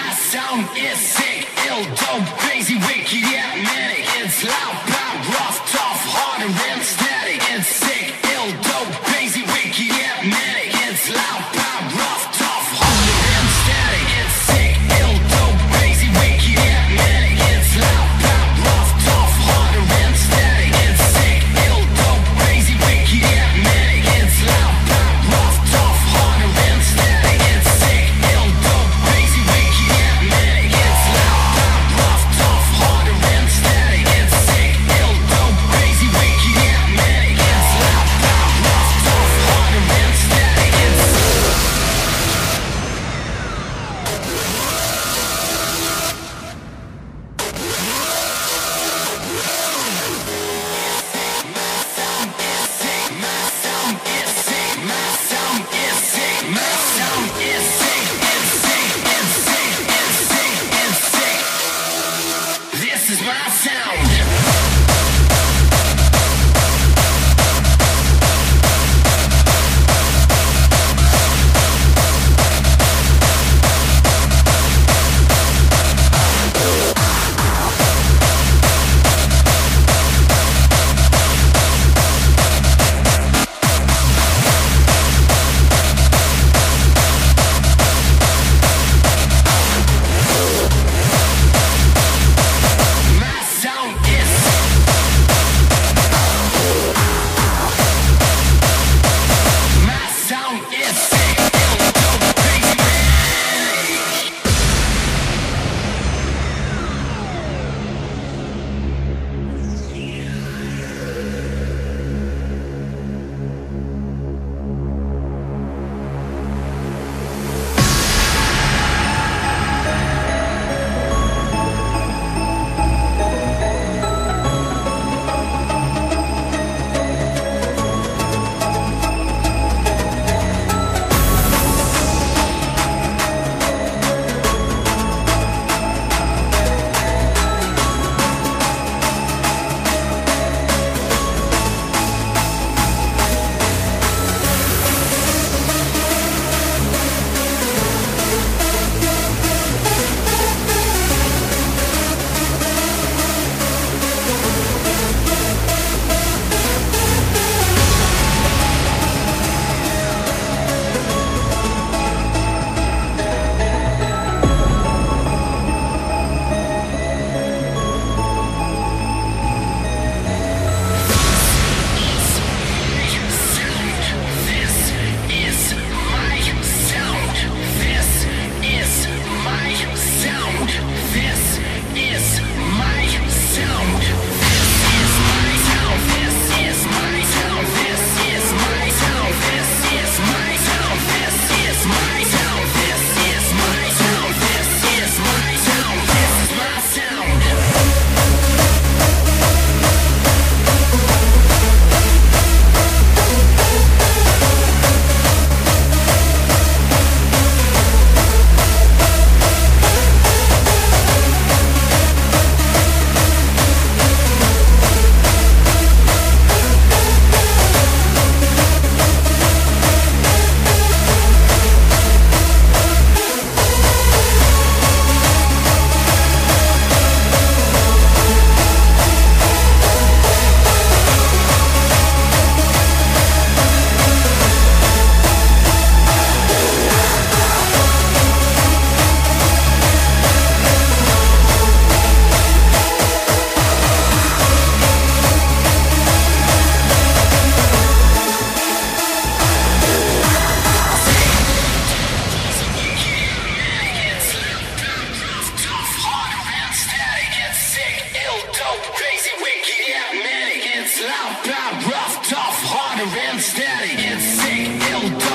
My sound is sick, ill, dope, crazy, wicked, yeah, manic. It's loud, loud, rough, tough, hard and steady It's sick, ill, dope, dope, crazy, wicked, yeah, manic. It's loud, loud, rough, tough, harder and steady. It's sick, ill,